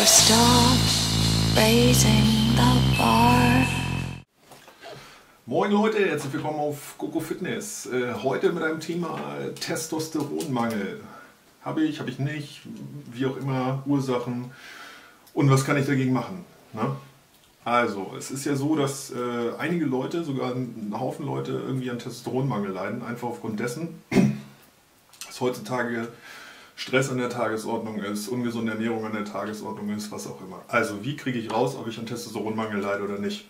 never stop raising the bar. Moin Leute, herzlich willkommen auf Coco Fitness. Äh, heute mit einem Thema Testosteronmangel. Habe ich, habe ich nicht, wie auch immer, Ursachen und was kann ich dagegen machen? Ne? Also, es ist ja so, dass äh, einige Leute, sogar ein Haufen Leute, irgendwie an Testosteronmangel leiden, einfach aufgrund dessen, dass heutzutage Stress an der Tagesordnung ist, ungesunde Ernährung an der Tagesordnung ist, was auch immer. Also, wie kriege ich raus, ob ich an Testosteronmangel leide oder nicht?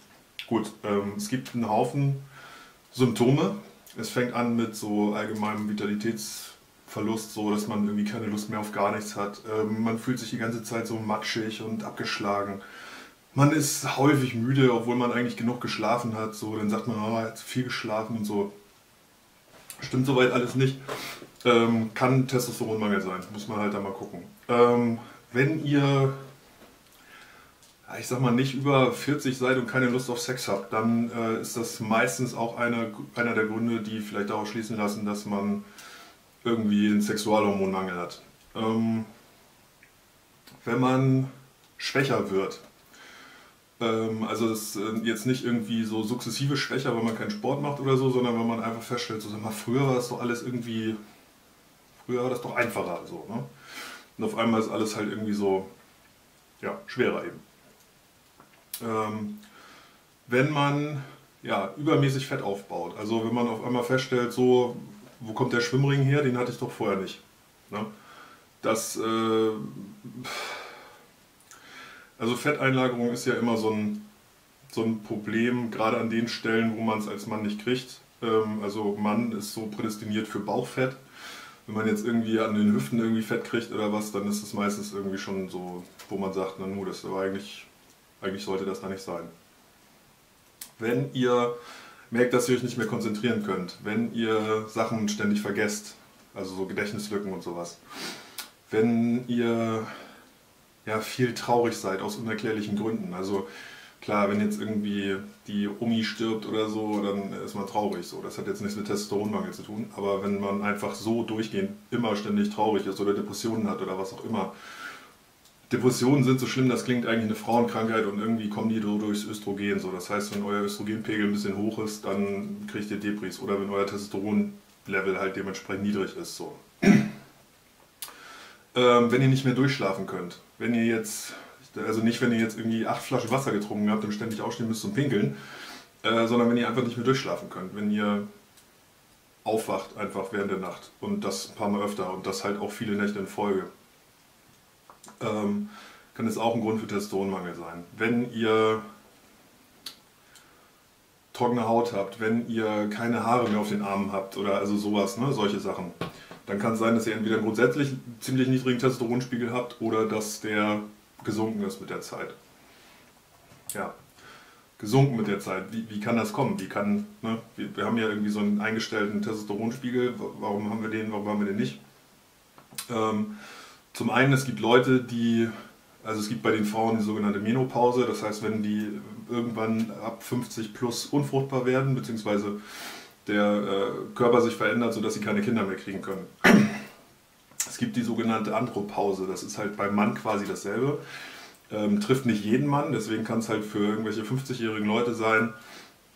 Gut, ähm, es gibt einen Haufen Symptome. Es fängt an mit so allgemeinem Vitalitätsverlust, so dass man irgendwie keine Lust mehr auf gar nichts hat. Ähm, man fühlt sich die ganze Zeit so matschig und abgeschlagen. Man ist häufig müde, obwohl man eigentlich genug geschlafen hat. So, dann sagt man, oh, er hat zu viel geschlafen und so. Stimmt soweit alles nicht. Ähm, kann Testosteronmangel sein, muss man halt da mal gucken. Ähm, wenn ihr, ich sag mal, nicht über 40 seid und keine Lust auf Sex habt, dann äh, ist das meistens auch eine, einer der Gründe, die vielleicht darauf schließen lassen, dass man irgendwie einen Sexualhormonmangel hat. Ähm, wenn man schwächer wird, also es ist jetzt nicht irgendwie so sukzessive schwächer, weil man keinen Sport macht oder so, sondern wenn man einfach feststellt, so sag mal, früher war das doch alles irgendwie, früher war das doch einfacher so. Ne? Und auf einmal ist alles halt irgendwie so, ja, schwerer eben. Ähm, wenn man ja, übermäßig Fett aufbaut, also wenn man auf einmal feststellt, so, wo kommt der Schwimmring her, den hatte ich doch vorher nicht. Ne? Das, äh, also Fetteinlagerung ist ja immer so ein, so ein Problem, gerade an den Stellen, wo man es als Mann nicht kriegt. Ähm, also Mann ist so prädestiniert für Bauchfett. Wenn man jetzt irgendwie an den Hüften irgendwie Fett kriegt oder was, dann ist es meistens irgendwie schon so, wo man sagt, na nu, das aber eigentlich, eigentlich sollte das da nicht sein. Wenn ihr merkt, dass ihr euch nicht mehr konzentrieren könnt, wenn ihr Sachen ständig vergesst, also so Gedächtnislücken und sowas, wenn ihr ja, viel traurig seid aus unerklärlichen Gründen. Also klar, wenn jetzt irgendwie die Omi stirbt oder so, dann ist man traurig. So, das hat jetzt nichts mit Testosteronmangel zu tun. Aber wenn man einfach so durchgehend immer ständig traurig ist oder Depressionen hat oder was auch immer. Depressionen sind so schlimm, das klingt eigentlich eine Frauenkrankheit und irgendwie kommen die durchs Östrogen. So, das heißt, wenn euer Östrogenpegel ein bisschen hoch ist, dann kriegt ihr Depris oder wenn euer Testosteronlevel halt dementsprechend niedrig ist. So. Ähm, wenn ihr nicht mehr durchschlafen könnt. Wenn ihr jetzt, also nicht wenn ihr jetzt irgendwie acht Flaschen Wasser getrunken habt und ständig aufstehen müsst zum Pinkeln, äh, sondern wenn ihr einfach nicht mehr durchschlafen könnt. Wenn ihr aufwacht einfach während der Nacht und das ein paar Mal öfter und das halt auch viele Nächte in Folge. Ähm, kann es auch ein Grund für Testosteronmangel sein. Wenn ihr trockene Haut habt, wenn ihr keine Haare mehr auf den Armen habt oder also sowas, ne, solche Sachen dann kann es sein, dass ihr entweder grundsätzlich ziemlich niedrigen Testosteronspiegel habt oder dass der gesunken ist mit der Zeit. Ja, gesunken mit der Zeit. Wie, wie kann das kommen? Wie kann, ne? wir, wir, haben ja irgendwie so einen eingestellten Testosteronspiegel. Warum haben wir den, warum haben wir den nicht? Ähm, zum einen, es gibt Leute, die, also es gibt bei den Frauen die sogenannte Menopause, das heißt, wenn die irgendwann ab 50 plus unfruchtbar werden, beziehungsweise der äh, Körper sich verändert, sodass sie keine Kinder mehr kriegen können. Es gibt die sogenannte Andropause, das ist halt beim Mann quasi dasselbe. Ähm, trifft nicht jeden Mann, deswegen kann es halt für irgendwelche 50-jährigen Leute sein,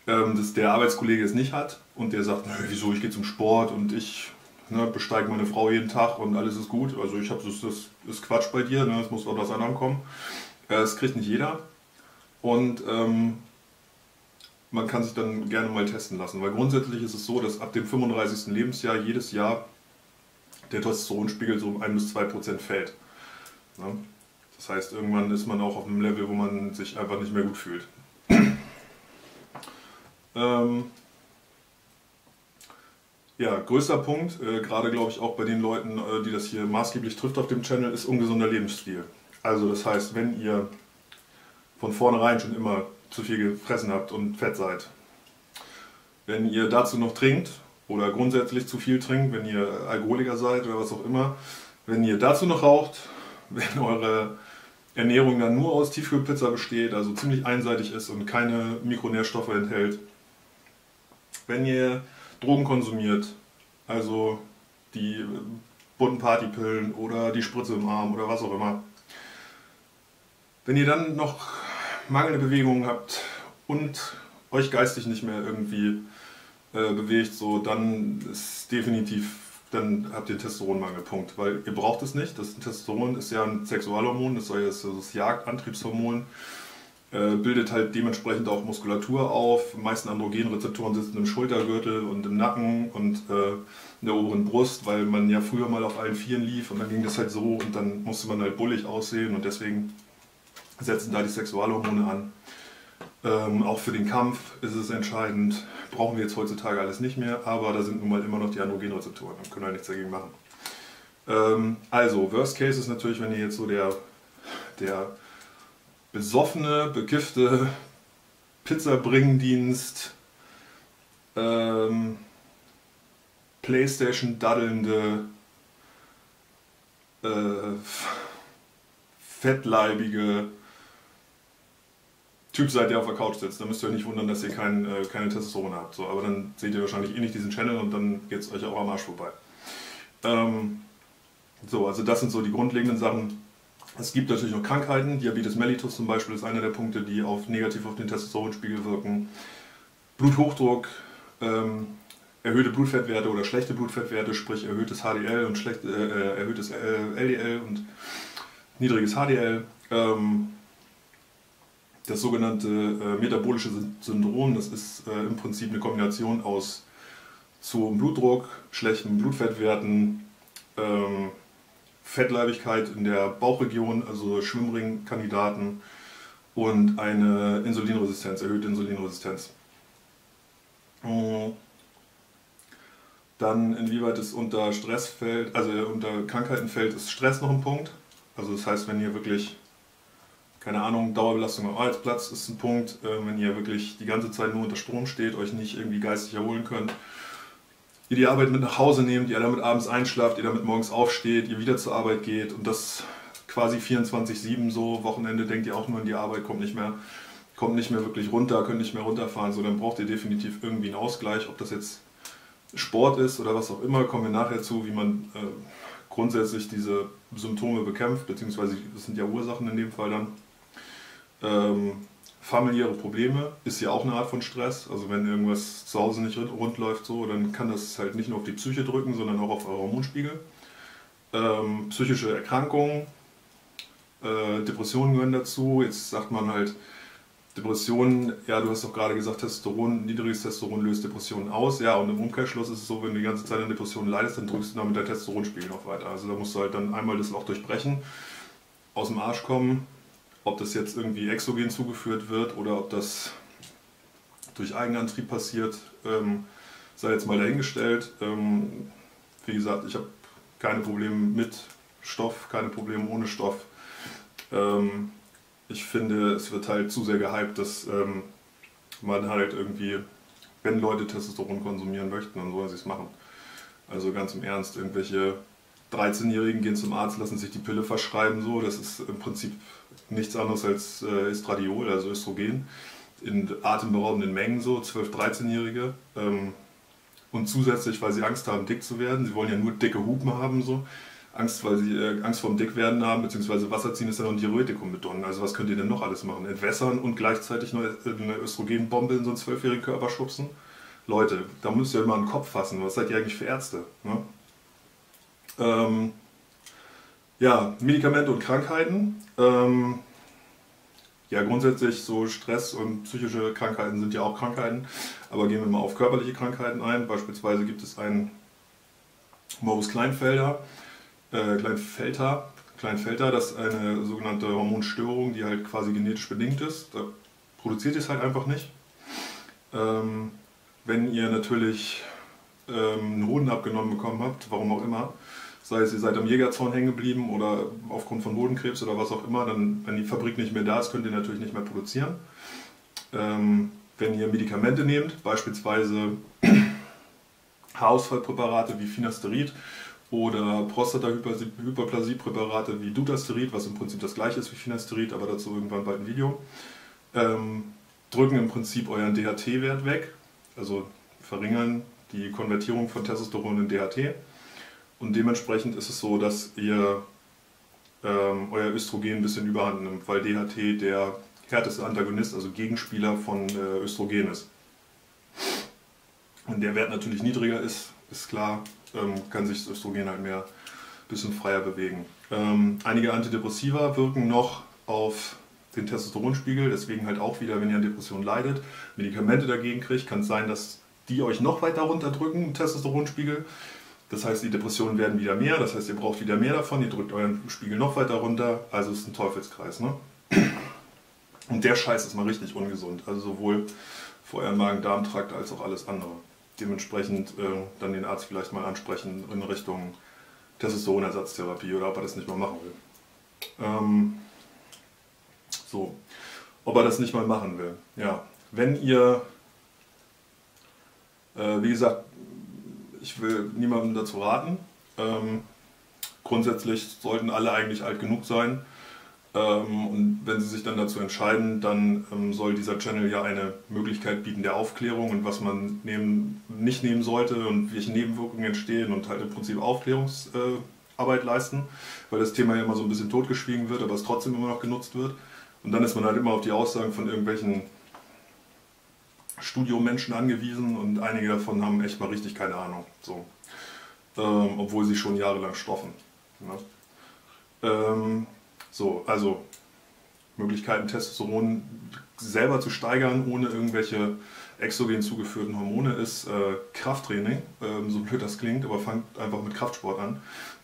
ähm, dass der Arbeitskollege es nicht hat und der sagt, wieso, ich gehe zum Sport und ich ne, besteige meine Frau jeden Tag und alles ist gut. Also ich habe das, das ist Quatsch bei dir, ne, es muss auch was anderem kommen. Äh, das kriegt nicht jeder. Und ähm, man kann sich dann gerne mal testen lassen, weil grundsätzlich ist es so, dass ab dem 35. Lebensjahr jedes Jahr der Testosteronspiegel so um 1 bis 2 Prozent fällt. Das heißt, irgendwann ist man auch auf einem Level, wo man sich einfach nicht mehr gut fühlt. ähm ja, größter Punkt, äh, gerade glaube ich auch bei den Leuten, äh, die das hier maßgeblich trifft auf dem Channel, ist ungesunder Lebensstil. Also das heißt, wenn ihr von vornherein schon immer zu viel gefressen habt und fett seid. Wenn ihr dazu noch trinkt oder grundsätzlich zu viel trinkt, wenn ihr Alkoholiker seid oder was auch immer, wenn ihr dazu noch raucht, wenn eure Ernährung dann nur aus Tiefkühlpizza besteht, also ziemlich einseitig ist und keine Mikronährstoffe enthält, wenn ihr Drogen konsumiert, also die bunten Partypillen oder die Spritze im Arm oder was auch immer, Wenn ihr dann noch mangelnde Bewegungen habt und euch geistig nicht mehr irgendwie äh, bewegt, so, dann ist definitiv, dann habt ihr Testosteronmangel, Punkt. Weil ihr braucht es nicht. Das Testosteron ist ja ein Sexualhormon, das, soll ja das Jagdantriebshormon. Äh, bildet halt dementsprechend auch Muskulatur auf. Die meisten Androgenrezeptoren sitzen im Schultergürtel und im Nacken und äh, in der oberen Brust, weil man ja früher mal auf allen Vieren lief und dann ging das halt so und dann musste man halt bullig aussehen und deswegen setzen da die Sexualhormone an. Ähm, auch für den Kampf ist es entscheidend. Brauchen wir jetzt heutzutage alles nicht mehr, aber da sind nun mal immer noch die Androgenrezeptoren. Da können wir nichts dagegen machen. Ähm, also, Worst Case ist natürlich, wenn ihr jetzt so der, der besoffene, bekiffte Pizzabringdienst, ähm, Playstation daddelnde, äh, fettleibige Typ seid, der auf der Couch sitzt. Da müsst ihr euch nicht wundern, dass ihr kein, äh, keine Testosteron habt. So, aber dann seht ihr wahrscheinlich eh nicht diesen Channel und dann geht es euch auch am Arsch vorbei. Ähm, so, also das sind so die grundlegenden Sachen. Es gibt natürlich noch Krankheiten. Diabetes mellitus zum Beispiel ist einer der Punkte, die auf, negativ auf den Testosteronspiegel wirken. Bluthochdruck, ähm, erhöhte Blutfettwerte oder schlechte Blutfettwerte, sprich erhöhtes HDL und schlecht, äh, äh erhöhtes LDL und niedriges HDL. Ähm, das sogenannte äh, metabolische Syndrom, das ist äh, im Prinzip eine Kombination aus zu hohem Blutdruck, schlechten Blutfettwerten, ähm, Fettleibigkeit in der Bauchregion, also Schwimmringkandidaten und eine Insulinresistenz, erhöhte Insulinresistenz. Dann, inwieweit es unter Stress fällt, also unter Krankheiten fällt, ist Stress noch ein Punkt. Also das heißt, wenn ihr wirklich keine Ahnung, Dauerbelastung am Arbeitsplatz ist ein Punkt, äh, wenn ihr wirklich die ganze Zeit nur unter Strom steht, euch nicht irgendwie geistig erholen könnt. Ihr die Arbeit mit nach Hause nehmt, ihr damit abends einschlaft, ihr damit morgens aufsteht, ihr wieder zur Arbeit geht und das quasi 24-7 so, Wochenende denkt ihr auch nur an die Arbeit, kommt nicht mehr, kommt nicht mehr wirklich runter, könnt nicht mehr runterfahren, so dann braucht ihr definitiv irgendwie einen Ausgleich, ob das jetzt Sport ist oder was auch immer, kommen wir nachher zu, wie man äh, grundsätzlich diese Symptome bekämpft, beziehungsweise das sind ja Ursachen in dem Fall dann. Ähm, familiäre Probleme ist ja auch eine Art von Stress. Also wenn irgendwas zu Hause nicht rund läuft, so, dann kann das halt nicht nur auf die Psyche drücken, sondern auch auf eure Hormonspiegel. Ähm, psychische Erkrankungen, äh, Depressionen gehören dazu. Jetzt sagt man halt, Depressionen, ja, du hast doch gerade gesagt, Testosteron, niedriges Testosteron löst Depressionen aus. Ja, und im Umkehrschluss ist es so, wenn du die ganze Zeit an Depressionen leidest, dann drückst du damit der Testosteronspiegel noch weiter. Also da musst du halt dann einmal das Loch durchbrechen, aus dem Arsch kommen, ob das jetzt irgendwie exogen zugeführt wird oder ob das durch Eigenantrieb passiert, ähm, sei jetzt mal dahingestellt. Ähm, wie gesagt, ich habe keine Probleme mit Stoff, keine Probleme ohne Stoff. Ähm, ich finde, es wird halt zu sehr gehypt, dass ähm, man halt irgendwie, wenn Leute Testosteron konsumieren möchten, dann sollen sie es machen. Also ganz im Ernst, irgendwelche 13-Jährigen gehen zum Arzt, lassen sich die Pille verschreiben, so, das ist im Prinzip nichts anderes als äh, Estradiol, also Östrogen, in atemberaubenden Mengen, so 12-, 13-Jährige. Ähm, und zusätzlich, weil sie Angst haben, dick zu werden, sie wollen ja nur dicke Hupen haben, so. Angst, weil sie äh, Angst vorm Dickwerden haben, beziehungsweise Wasser ziehen ist dann noch ein Diuretikum mit drin. Also was könnt ihr denn noch alles machen? Entwässern und gleichzeitig noch eine Östrogenbombe in so einen zwölfjährigen Körper schubsen? Leute, da müsst ihr mal einen Kopf fassen. Was seid ihr eigentlich für Ärzte? Ne? Ähm, ja, Medikamente und Krankheiten. Ähm, ja, grundsätzlich so Stress und psychische Krankheiten sind ja auch Krankheiten, aber gehen wir mal auf körperliche Krankheiten ein. Beispielsweise gibt es einen Morbus Kleinfelder, äh, Kleinfelter, Kleinfelter, das ist eine sogenannte Hormonstörung, die halt quasi genetisch bedingt ist. Da produziert es halt einfach nicht. Ähm, wenn ihr natürlich ähm, einen Hoden abgenommen bekommen habt, warum auch immer, sei es ihr seid am Jägerzaun hängen geblieben oder aufgrund von Hodenkrebs oder was auch immer, dann, wenn die Fabrik nicht mehr da ist, könnt ihr natürlich nicht mehr produzieren. Ähm, wenn ihr Medikamente nehmt, beispielsweise Haarausfallpräparate wie Finasterid oder Prostata-Hyperplasie-Präparate wie Dutasterid, was im Prinzip das gleiche ist wie Finasterid, aber dazu irgendwann bald ein Video, ähm, drücken im Prinzip euren DHT-Wert weg, also verringern die Konvertierung von Testosteron in DHT und dementsprechend ist es so, dass ihr ähm, euer Östrogen ein bisschen überhand nimmt, weil DHT der härteste Antagonist, also Gegenspieler von äh, Östrogen ist. Und der Wert natürlich niedriger ist, ist klar, ähm, kann sich das Östrogen halt mehr ein bisschen freier bewegen. Ähm, einige Antidepressiva wirken noch auf den Testosteronspiegel, deswegen halt auch wieder, wenn ihr an Depressionen leidet, Medikamente dagegen kriegt, kann es sein, dass die euch noch weiter runterdrücken, Testosteronspiegel. Das heißt, die Depressionen werden wieder mehr, das heißt, ihr braucht wieder mehr davon, ihr drückt euren Spiegel noch weiter runter, also ist ein Teufelskreis. Ne? Und der Scheiß ist mal richtig ungesund, also sowohl für euren Magen-Darm-Trakt als auch alles andere. Dementsprechend äh, dann den Arzt vielleicht mal ansprechen in Richtung Testosteronersatztherapie oder ob er das nicht mal machen will. Ähm, so, ob er das nicht mal machen will. Ja, wenn ihr, äh, wie gesagt, ich will niemandem dazu raten. Ähm, grundsätzlich sollten alle eigentlich alt genug sein. Ähm, und wenn sie sich dann dazu entscheiden, dann ähm, soll dieser Channel ja eine Möglichkeit bieten der Aufklärung und was man nehmen, nicht nehmen sollte und welche Nebenwirkungen entstehen und halt im Prinzip Aufklärungsarbeit äh, leisten, weil das Thema ja immer so ein bisschen totgeschwiegen wird, aber es trotzdem immer noch genutzt wird. Und dann ist man halt immer auf die Aussagen von irgendwelchen Studiomenschen angewiesen und einige davon haben echt mal richtig keine Ahnung. So. Ähm, obwohl sie schon jahrelang stoffen. Ne? Ähm, so, also Möglichkeiten, Testosteron selber zu steigern, ohne irgendwelche exogen zugeführten Hormone, ist äh, Krafttraining. Ähm, so blöd das klingt, aber fangt einfach mit Kraftsport an.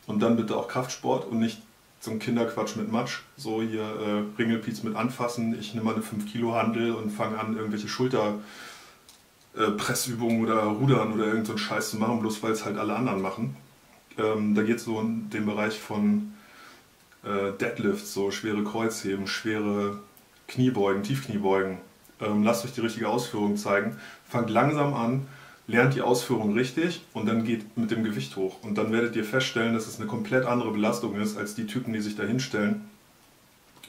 Und dann bitte auch Kraftsport und nicht so ein Kinderquatsch mit Matsch. So hier äh, Ringelpiez mit anfassen, ich nehme mal eine 5 Kilo Handel und fange an, irgendwelche Schulterpressübungen äh, oder Rudern oder irgendeinen so Scheiß zu machen, bloß weil es halt alle anderen machen. Ähm, da geht es so in den Bereich von äh, Deadlifts, so schwere Kreuzheben, schwere Kniebeugen, Tiefkniebeugen. Ähm, lasst euch die richtige Ausführung zeigen. Fangt langsam an, lernt die Ausführung richtig und dann geht mit dem Gewicht hoch. Und dann werdet ihr feststellen, dass es eine komplett andere Belastung ist als die Typen, die sich da hinstellen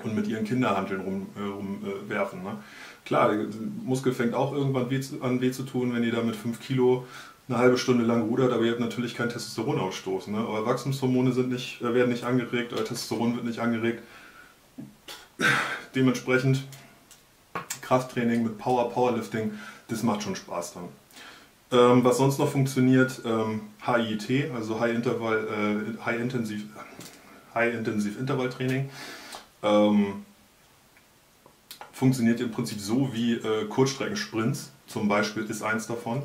und mit ihren Kinderhanteln rumwerfen. Rum, äh, ne? Klar, der Muskel fängt auch irgendwann weh, an weh zu tun, wenn ihr da mit 5 Kilo eine halbe Stunde lang rudert, aber ihr habt natürlich keinen Testosteronausstoß. Ne? Eure Wachstumshormone sind nicht, äh, werden nicht angeregt, euer Testosteron wird nicht angeregt. Dementsprechend Krafttraining mit Power, Powerlifting, das macht schon Spaß dann. Ähm, was sonst noch funktioniert, ähm, HIIT, also High, Interval, äh, High, Intensive, High Intensive Intervalltraining. Ähm, funktioniert im Prinzip so wie äh, Kurzstreckensprints, zum Beispiel ist eins davon.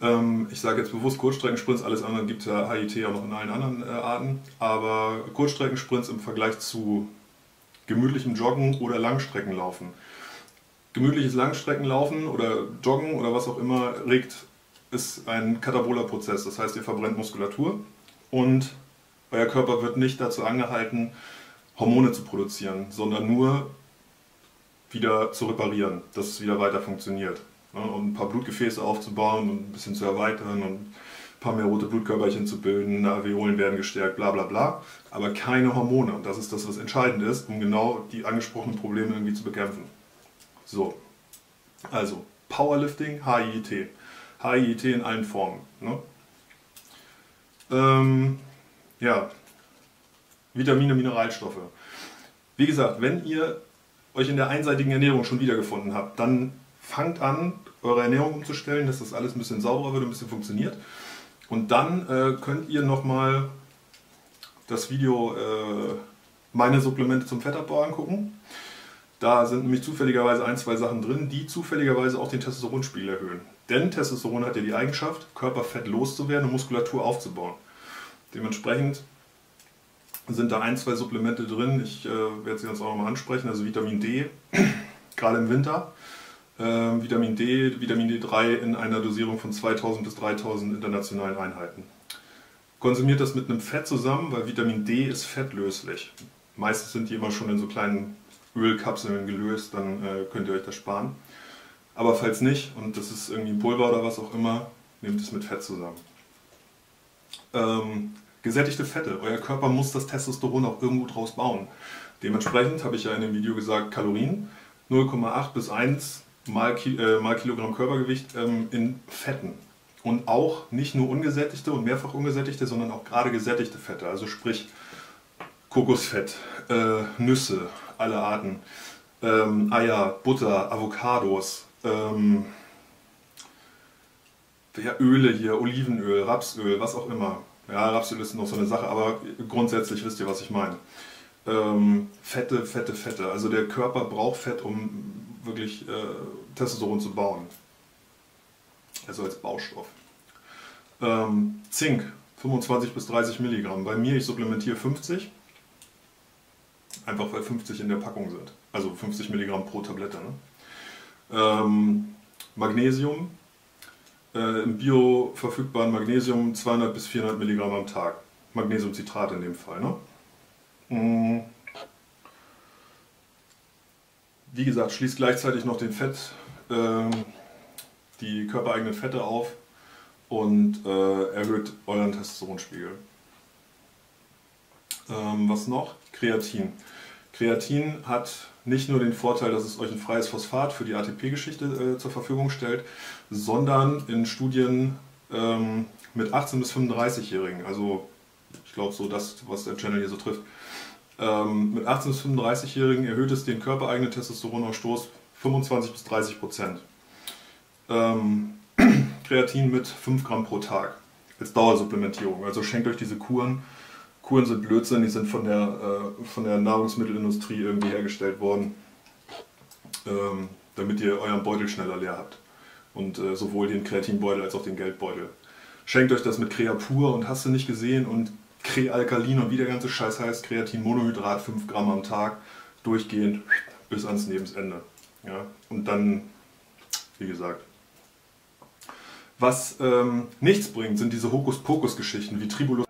Ähm, ich sage jetzt bewusst Kurzstreckensprints, alles andere gibt ja HIT auch noch in allen anderen äh, Arten, aber Kurzstreckensprints im Vergleich zu gemütlichem Joggen oder Langstreckenlaufen. Gemütliches Langstreckenlaufen oder Joggen oder was auch immer regt ist ein kataboler Prozess, das heißt, ihr verbrennt Muskulatur und euer Körper wird nicht dazu angehalten, Hormone zu produzieren, sondern nur wieder zu reparieren, dass es wieder weiter funktioniert ne, um ein paar Blutgefäße aufzubauen und ein bisschen zu erweitern und ein paar mehr rote Blutkörperchen zu bilden, Alveolen werden gestärkt, bla bla bla, aber keine Hormone. Und das ist das, was entscheidend ist, um genau die angesprochenen Probleme irgendwie zu bekämpfen. So, also Powerlifting, HIIT. HIIT in allen Formen. Ne? Ähm, ja, Vitamine, Mineralstoffe. Wie gesagt, wenn ihr euch in der einseitigen Ernährung schon wiedergefunden habt, dann fangt an, eure Ernährung umzustellen, dass das alles ein bisschen sauberer wird, ein bisschen funktioniert. Und dann äh, könnt ihr nochmal das Video äh, meine Supplemente zum Fettabbau angucken. Da sind nämlich zufälligerweise ein, zwei Sachen drin, die zufälligerweise auch den Testosteronspiegel erhöhen. Denn Testosteron hat ja die Eigenschaft, Körperfett loszuwerden und Muskulatur aufzubauen. Dementsprechend sind da ein, zwei Supplemente drin. Ich äh, werde sie uns auch nochmal ansprechen. Also Vitamin D, gerade im Winter äh, Vitamin D, Vitamin D3 in einer Dosierung von 2000 bis 3000 internationalen Einheiten. Konsumiert das mit einem Fett zusammen, weil Vitamin D ist fettlöslich. Meistens sind die immer schon in so kleinen Ölkapseln gelöst, dann äh, könnt ihr euch das sparen. Aber falls nicht, und das ist irgendwie Pulver oder was auch immer, nehmt es mit Fett zusammen. Ähm, gesättigte Fette. Euer Körper muss das Testosteron auch irgendwo draus bauen. Dementsprechend habe ich ja in dem Video gesagt, Kalorien 0,8 bis 1 mal, äh, mal Kilogramm Körpergewicht ähm, in Fetten. Und auch nicht nur ungesättigte und mehrfach ungesättigte, sondern auch gerade gesättigte Fette. Also sprich Kokosfett, äh, Nüsse, alle Arten, ähm, Eier, Butter, Avocados, ähm, ja, Öle hier, Olivenöl, Rapsöl, was auch immer. Ja, Rapsöl ist noch so eine Sache, aber grundsätzlich wisst ihr, was ich meine. Ähm, Fette, Fette, Fette. Also der Körper braucht Fett, um wirklich äh, Testosteron zu bauen. Also als Baustoff. Ähm, Zink, 25 bis 30 Milligramm. Bei mir, ich supplementiere 50. Einfach weil 50 in der Packung sind. Also 50 Milligramm pro Tablette. Ne? Ähm, Magnesium, äh, im Bio verfügbaren Magnesium 200 bis 400 Milligramm am Tag. Magnesiumcitrat in dem Fall. Ne? Mhm. Wie gesagt, schließt gleichzeitig noch den Fett, äh, die körpereigenen Fette auf und äh, erhöht euren Testosteronspiegel. Ähm, was noch? Kreatin. Kreatin hat nicht nur den Vorteil, dass es euch ein freies Phosphat für die ATP-Geschichte äh, zur Verfügung stellt, sondern in Studien ähm, mit 18- bis 35-Jährigen, also ich glaube so das, was der Channel hier so trifft, ähm, mit 18- bis 35-Jährigen erhöht es den körpereigenen Testosteronausstoß 25 bis 30 Prozent. Ähm, Kreatin mit 5 Gramm pro Tag als Dauersupplementierung. Also schenkt euch diese Kuren Kuren sind Blödsinn, die sind von der, äh, von der Nahrungsmittelindustrie irgendwie hergestellt worden, ähm, damit ihr euren Beutel schneller leer habt. Und äh, sowohl den Kreatinbeutel als auch den Geldbeutel. Schenkt euch das mit Creapur und hast du nicht gesehen und Krealkalin und wie der ganze Scheiß heißt, Kreatinmonohydrat 5 Gramm am Tag, durchgehend bis ans Lebensende. Ja? Und dann, wie gesagt, was ähm, nichts bringt, sind diese Hokuspokus-Geschichten wie Tribulus.